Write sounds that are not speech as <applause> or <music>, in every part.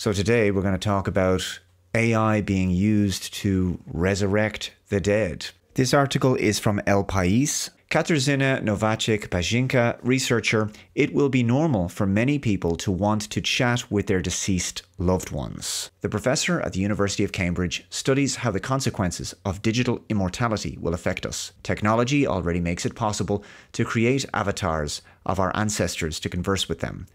So, today we're going to talk about AI being used to resurrect the dead. This article is from El País. Katarzyna Nowaczyk-Basińska, researcher, it will be normal for many people to want to chat with their deceased loved ones. The professor at the University of Cambridge studies how the consequences of digital immortality will affect us. Technology already makes it possible to create avatars of our ancestors to converse with them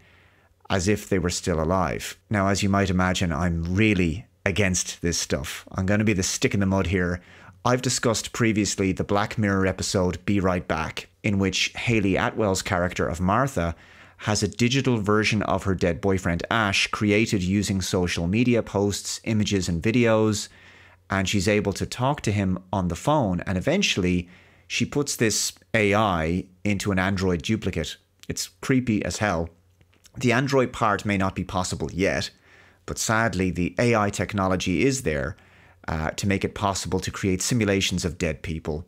as if they were still alive. Now, as you might imagine, I'm really against this stuff. I'm going to be the stick in the mud here. I've discussed previously the Black Mirror episode Be Right Back, in which Hayley Atwell's character of Martha has a digital version of her dead boyfriend Ash created using social media posts, images, and videos. And she's able to talk to him on the phone. And eventually, she puts this AI into an Android duplicate. It's creepy as hell. The Android part may not be possible yet, but sadly, the AI technology is there uh, to make it possible to create simulations of dead people.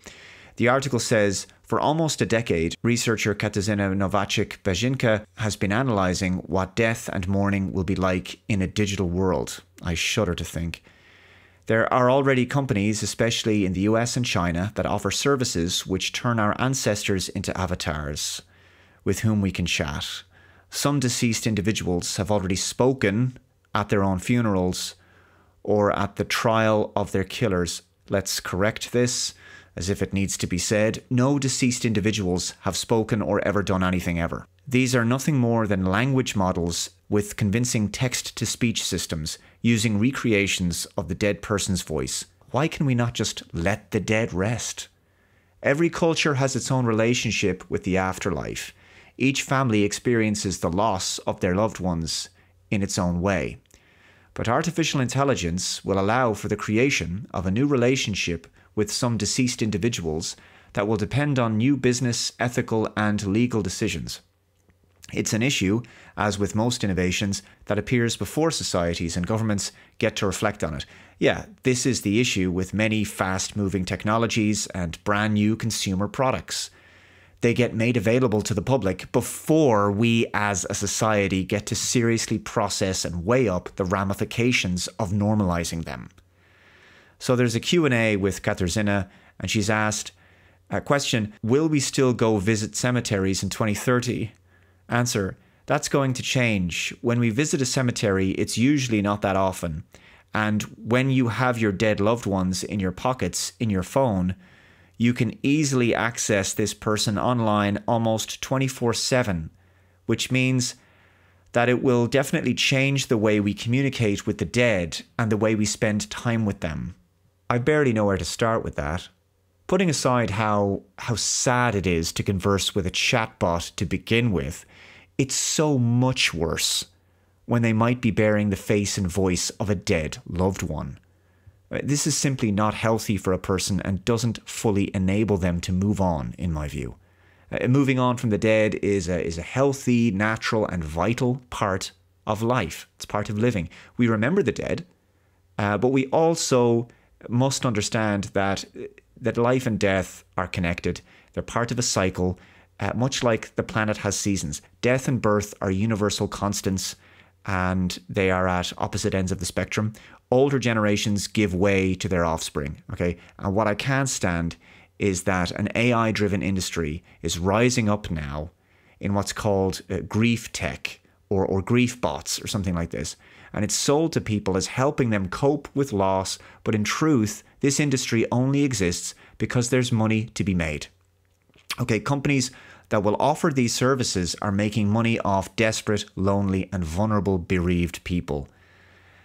The article says for almost a decade, researcher Katarzyna Nowaczyk-Basińska has been analysing what death and mourning will be like in a digital world. I shudder to think. There are already companies, especially in the US and China, that offer services which turn our ancestors into avatars with whom we can chat. Some deceased individuals have already spoken at their own funerals or at the trial of their killers. Let's correct this as if it needs to be said. No deceased individuals have spoken or ever done anything ever. These are nothing more than language models with convincing text to speech systems using recreations of the dead person's voice. Why can we not just let the dead rest? Every culture has its own relationship with the afterlife. Each family experiences the loss of their loved ones in its own way. But artificial intelligence will allow for the creation of a new relationship with some deceased individuals that will depend on new business, ethical, and legal decisions. It's an issue, as with most innovations, that appears before societies and governments get to reflect on it. Yeah, this is the issue with many fast moving technologies and brand new consumer products they get made available to the public before we as a society get to seriously process and weigh up the ramifications of normalizing them. So there's a Q&A with Katarzyna and she's asked a question, will we still go visit cemeteries in 2030? Answer, that's going to change. When we visit a cemetery, it's usually not that often. And when you have your dead loved ones in your pockets, in your phone, you can easily access this person online almost 24 7, which means that it will definitely change the way we communicate with the dead and the way we spend time with them. I barely know where to start with that. Putting aside how, how sad it is to converse with a chatbot to begin with, it's so much worse when they might be bearing the face and voice of a dead loved one. Uh, this is simply not healthy for a person and doesn't fully enable them to move on, in my view. Uh, moving on from the dead is a, is a healthy, natural, and vital part of life. It's part of living. We remember the dead, uh, but we also must understand that, that life and death are connected. They're part of a cycle, uh, much like the planet has seasons. Death and birth are universal constants and they are at opposite ends of the spectrum older generations give way to their offspring. Okay. And what I can't stand is that an AI driven industry is rising up now in what's called uh, grief tech or, or grief bots or something like this. And it's sold to people as helping them cope with loss. But in truth, this industry only exists because there's money to be made. Okay, companies that will offer these services are making money off desperate, lonely, and vulnerable bereaved people.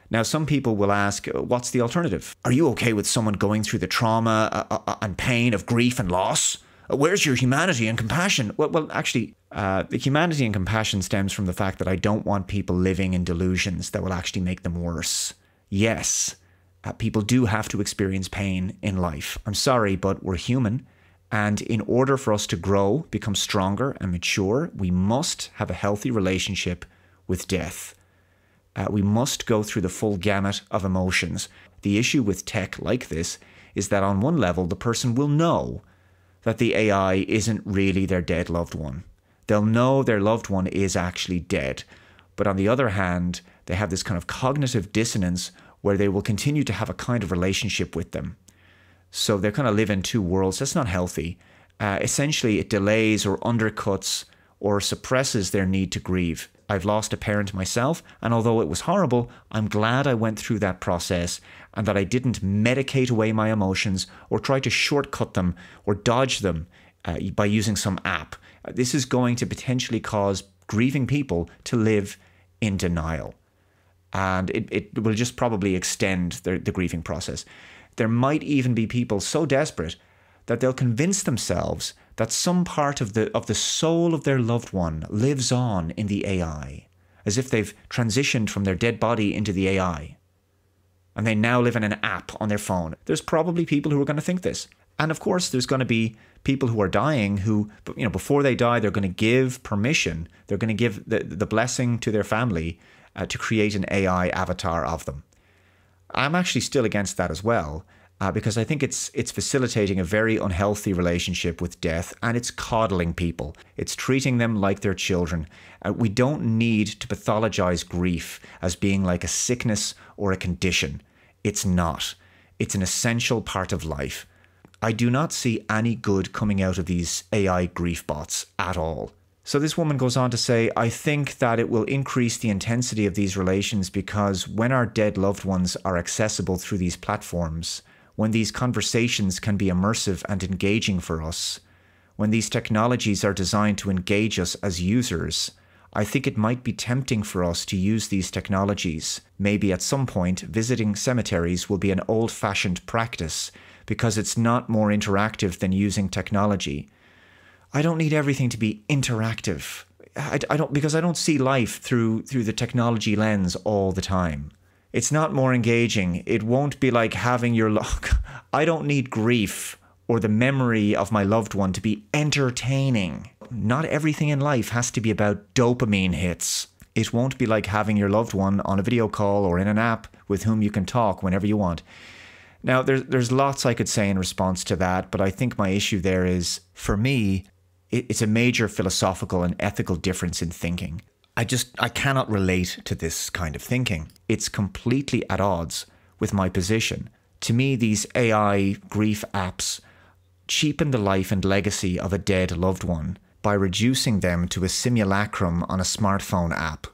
Now, some people will ask, uh, what's the alternative? Are you okay with someone going through the trauma uh, uh, and pain of grief and loss? Where's your humanity and compassion? Well, well actually, uh, the humanity and compassion stems from the fact that I don't want people living in delusions that will actually make them worse. Yes, uh, people do have to experience pain in life. I'm sorry, but we're human. And in order for us to grow, become stronger, and mature, we must have a healthy relationship with death. Uh, we must go through the full gamut of emotions. The issue with tech like this is that on one level, the person will know that the AI isn't really their dead loved one. They'll know their loved one is actually dead. But on the other hand, they have this kind of cognitive dissonance where they will continue to have a kind of relationship with them. So they kind of live in two worlds. That's not healthy. Uh, essentially, it delays or undercuts or suppresses their need to grieve. I've lost a parent myself, and although it was horrible, I'm glad I went through that process and that I didn't medicate away my emotions or try to shortcut them or dodge them uh, by using some app. This is going to potentially cause grieving people to live in denial. And it, it will just probably extend the, the grieving process. There might even be people so desperate that they'll convince themselves that some part of the of the soul of their loved one lives on in the AI, as if they've transitioned from their dead body into the AI. And they now live in an app on their phone. There's probably people who are going to think this. And of course, there's going to be people who are dying who, you know, before they die, they're going to give permission, they're going to give the, the blessing to their family uh, to create an AI avatar of them. I'm actually still against that as well uh, because I think it's it's facilitating a very unhealthy relationship with death and it's coddling people. It's treating them like their children. Uh, we don't need to pathologize grief as being like a sickness or a condition. It's not. It's an essential part of life. I do not see any good coming out of these AI grief bots at all. So this woman goes on to say, I think that it will increase the intensity of these relations because when our dead loved ones are accessible through these platforms, when these conversations can be immersive and engaging for us, when these technologies are designed to engage us as users, I think it might be tempting for us to use these technologies. Maybe at some point, visiting cemeteries will be an old fashioned practice because it's not more interactive than using technology. I don't need everything to be interactive. I, I don't because I don't see life through through the technology lens all the time it's not more engaging. It won't be like having your luck. <laughs> I don't need grief or the memory of my loved one to be entertaining. Not everything in life has to be about dopamine hits. It won't be like having your loved one on a video call or in an app with whom you can talk whenever you want. Now, there's, there's lots I could say in response to that, but I think my issue there is for me, it, it's a major philosophical and ethical difference in thinking. I just I cannot relate to this kind of thinking. It's completely at odds with my position. To me, these AI grief apps cheapen the life and legacy of a dead loved one by reducing them to a simulacrum on a smartphone app.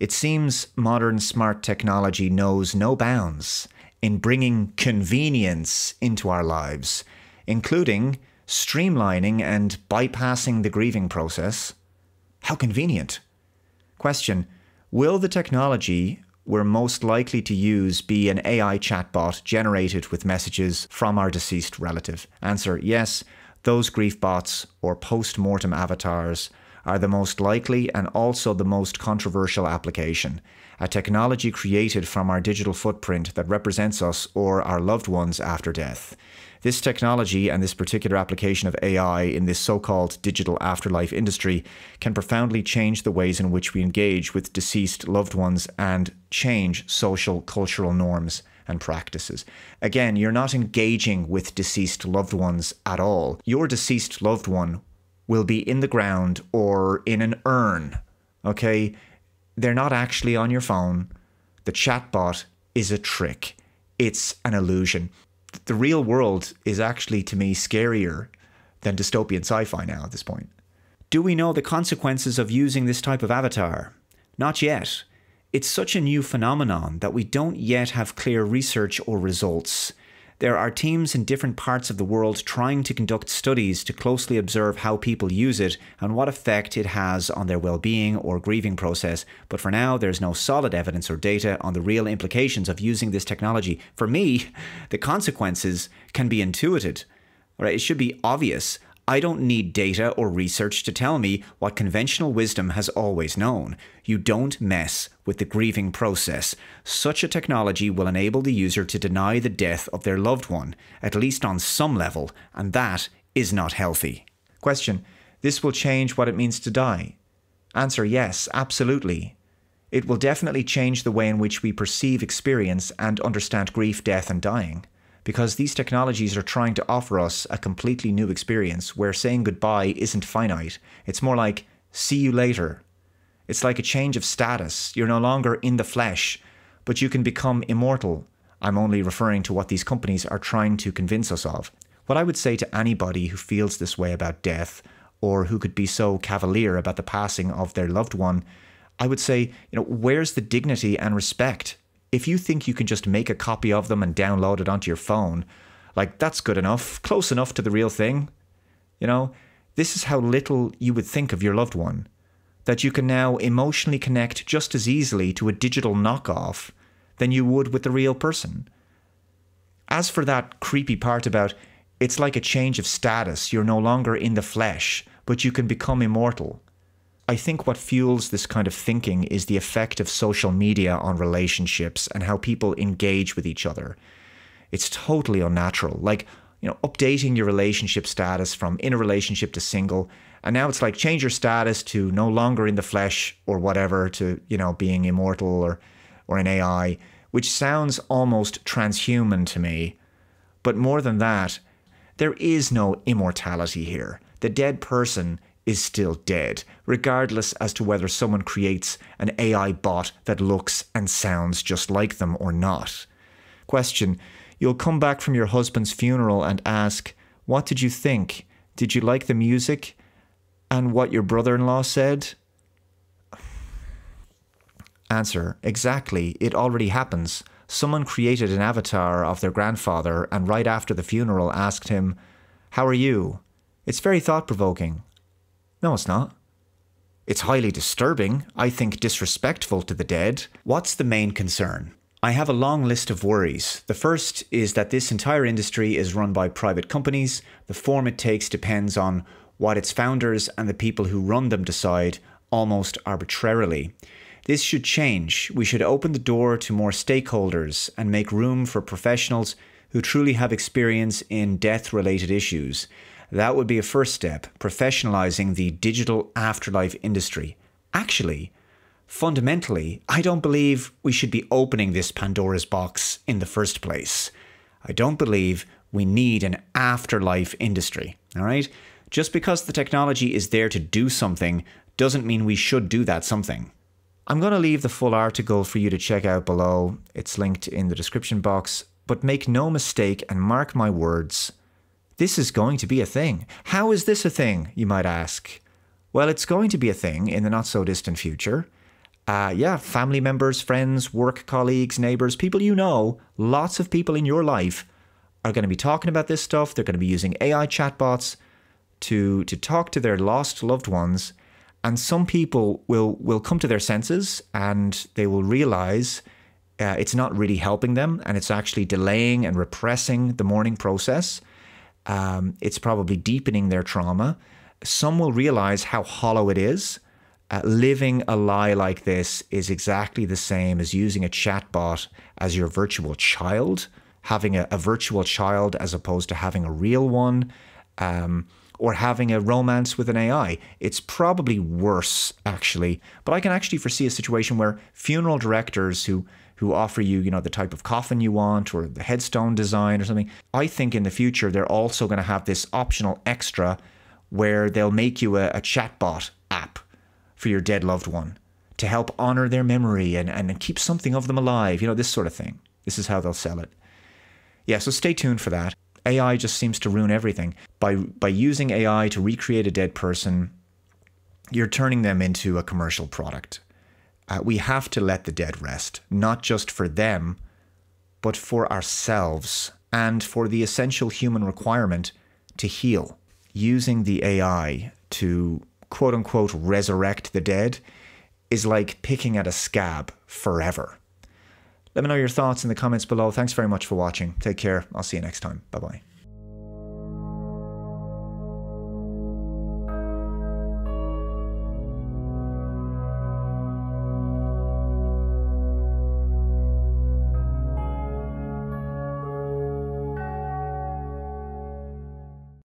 It seems modern smart technology knows no bounds in bringing convenience into our lives, including streamlining and bypassing the grieving process. How convenient! Question Will the technology we're most likely to use be an AI chatbot generated with messages from our deceased relative? Answer Yes, those grief bots or post mortem avatars are the most likely and also the most controversial application. A technology created from our digital footprint that represents us or our loved ones after death. This technology and this particular application of AI in this so called digital afterlife industry can profoundly change the ways in which we engage with deceased loved ones and change social cultural norms and practices. Again, you're not engaging with deceased loved ones at all. Your deceased loved one will be in the ground or in an urn. Okay? They're not actually on your phone. The chatbot is a trick, it's an illusion the real world is actually to me scarier than dystopian sci-fi now at this point. Do we know the consequences of using this type of avatar? Not yet. It's such a new phenomenon that we don't yet have clear research or results. There are teams in different parts of the world trying to conduct studies to closely observe how people use it and what effect it has on their well being or grieving process, but for now, there's no solid evidence or data on the real implications of using this technology. For me, <laughs> the consequences can be intuited. Right? It should be obvious. I don't need data or research to tell me what conventional wisdom has always known. You don't mess with the grieving process. Such a technology will enable the user to deny the death of their loved one, at least on some level, and that is not healthy. Question This will change what it means to die? Answer Yes, absolutely. It will definitely change the way in which we perceive experience and understand grief, death, and dying because these technologies are trying to offer us a completely new experience where saying goodbye isn't finite. It's more like, see you later. It's like a change of status. You're no longer in the flesh, but you can become immortal. I'm only referring to what these companies are trying to convince us of. What I would say to anybody who feels this way about death or who could be so cavalier about the passing of their loved one, I would say, you know, where's the dignity and respect? If you think you can just make a copy of them and download it onto your phone, like that's good enough, close enough to the real thing. You know, this is how little you would think of your loved one. That you can now emotionally connect just as easily to a digital knockoff than you would with the real person. As for that creepy part about it's like a change of status, you're no longer in the flesh, but you can become immortal. I think what fuels this kind of thinking is the effect of social media on relationships and how people engage with each other. It's totally unnatural. Like, you know, updating your relationship status from in a relationship to single. And now it's like change your status to no longer in the flesh or whatever to, you know, being immortal or or an AI, which sounds almost transhuman to me. But more than that, there is no immortality here. The dead person is still dead, regardless as to whether someone creates an AI bot that looks and sounds just like them or not. Question You'll come back from your husband's funeral and ask, What did you think? Did you like the music? And what your brother in law said? Answer Exactly. It already happens. Someone created an avatar of their grandfather and right after the funeral asked him, How are you? It's very thought provoking. No, it's not. It's highly disturbing, I think disrespectful to the dead. What's the main concern? I have a long list of worries. The first is that this entire industry is run by private companies. The form it takes depends on what its founders and the people who run them decide almost arbitrarily. This should change. We should open the door to more stakeholders and make room for professionals who truly have experience in death related issues. That would be a first step, professionalizing the digital afterlife industry. Actually, fundamentally, I don't believe we should be opening this Pandora's box in the first place. I don't believe we need an afterlife industry, all right? Just because the technology is there to do something doesn't mean we should do that something. I'm going to leave the full article for you to check out below. It's linked in the description box. But make no mistake and mark my words, this is going to be a thing. How is this a thing, you might ask? Well, it's going to be a thing in the not so distant future. Uh, yeah, family members, friends, work colleagues, neighbors, people you know, lots of people in your life are going to be talking about this stuff. They're going to be using AI chatbots to to talk to their lost loved ones, and some people will will come to their senses and they will realize uh, it's not really helping them, and it's actually delaying and repressing the mourning process. Um, it's probably deepening their trauma. Some will realize how hollow it is. Uh, living a lie like this is exactly the same as using a chatbot as your virtual child, having a, a, virtual child as opposed to having a real one, um, or having a romance with an AI. It's probably worse, actually. But I can actually foresee a situation where funeral directors who who offer you, you know, the type of coffin you want or the headstone design or something. I think in the future they're also going to have this optional extra where they'll make you a, a chatbot app for your dead loved one to help honor their memory and, and keep something of them alive, you know, this sort of thing. This is how they'll sell it. Yeah, so stay tuned for that. AI just seems to ruin everything. By by using AI to recreate a dead person, you're turning them into a commercial product. Uh, we have to let the dead rest, not just for them, but for ourselves and for the essential human requirement to heal. Using the AI to quote unquote resurrect the dead is like picking at a scab forever. Let me know your thoughts in the comments below. Thanks very much for watching. Take care. I'll see you next time. Bye bye.